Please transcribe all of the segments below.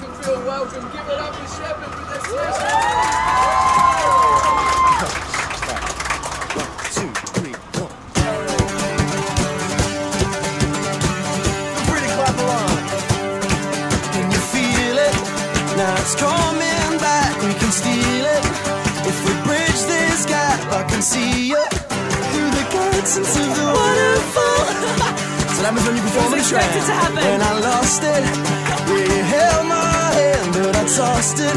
them feel welcome. Give it up for with along. Can you feel it? Now it's coming back. We can steal it. If we bridge this gap, I can see you through the gates into the waterfall. So that was when you performed It was to happen. When I lost it, yeah, you held my hand, but I tossed it.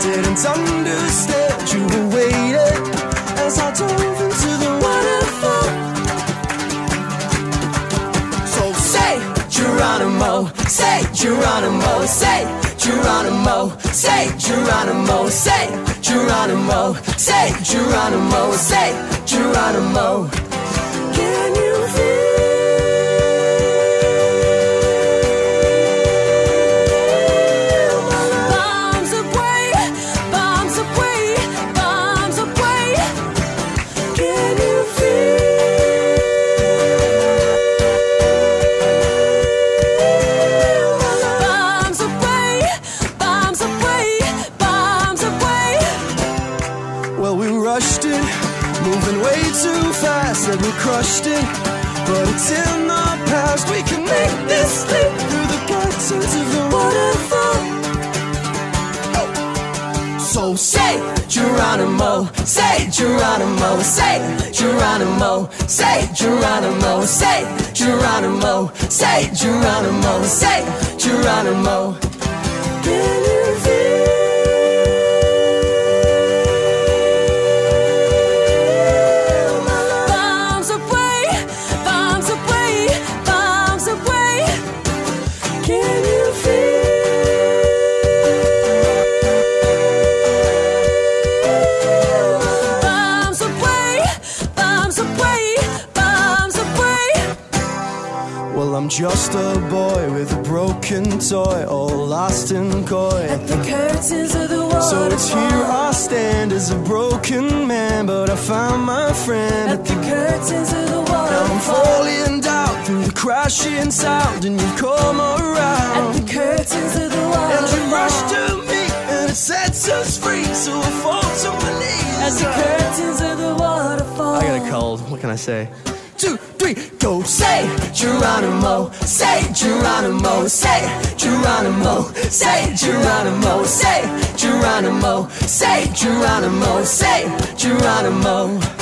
Didn't understand you were waiting as I dove into the waterfall. So say Geronimo, say Geronimo, say Geronimo, say Geronimo, say Geronimo, say Geronimo, say Geronimo. Can it, moving way too fast, and we crushed it. But it's in the past, we can make this leap through the gates into the waterfall. So say Geronimo, say Geronimo, say Geronimo, say Geronimo, say Geronimo, say Geronimo, say Geronimo. Can Well, I'm just a boy with a broken toy, all lost and coy. At the curtains of the waterfall. So it's here I stand as a broken man, but I found my friend. At the curtains of the waterfall. Now I'm falling down through the crashing sound, and you come around. At around. the curtains of the water. And you rush to me, and it sets us free, so I fall to my At knees. the curtains of the waterfall. I got a cold. What can I say? Three, go. Say Geronimo, say Geronimo, say Geronimo, say Geronimo, say Geronimo, say Geronimo, say Geronimo.